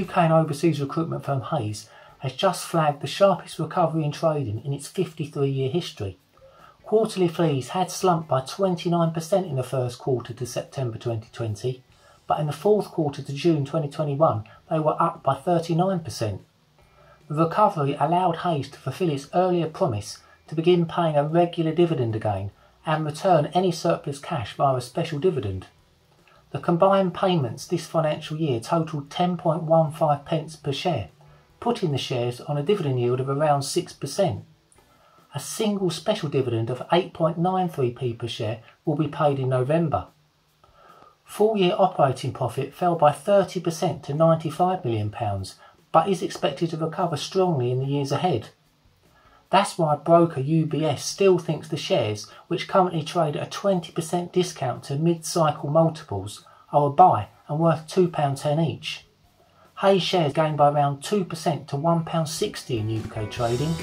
UK and overseas recruitment firm Hays has just flagged the sharpest recovery in trading in its 53 year history. Quarterly fees had slumped by 29% in the first quarter to September 2020, but in the fourth quarter to June 2021 they were up by 39%. The recovery allowed Hays to fulfil its earlier promise to begin paying a regular dividend again and return any surplus cash via a special dividend. The combined payments this financial year totalled 10.15 pence per share, putting the shares on a dividend yield of around 6%. A single special dividend of 8.93p per share will be paid in November. Full year operating profit fell by 30% to £95 million, but is expected to recover strongly in the years ahead. That's why broker UBS still thinks the shares, which currently trade at a 20% discount to mid-cycle multiples, are a buy and worth £2.10 each. Hays shares gained by around 2% to £1.60 in UK trading,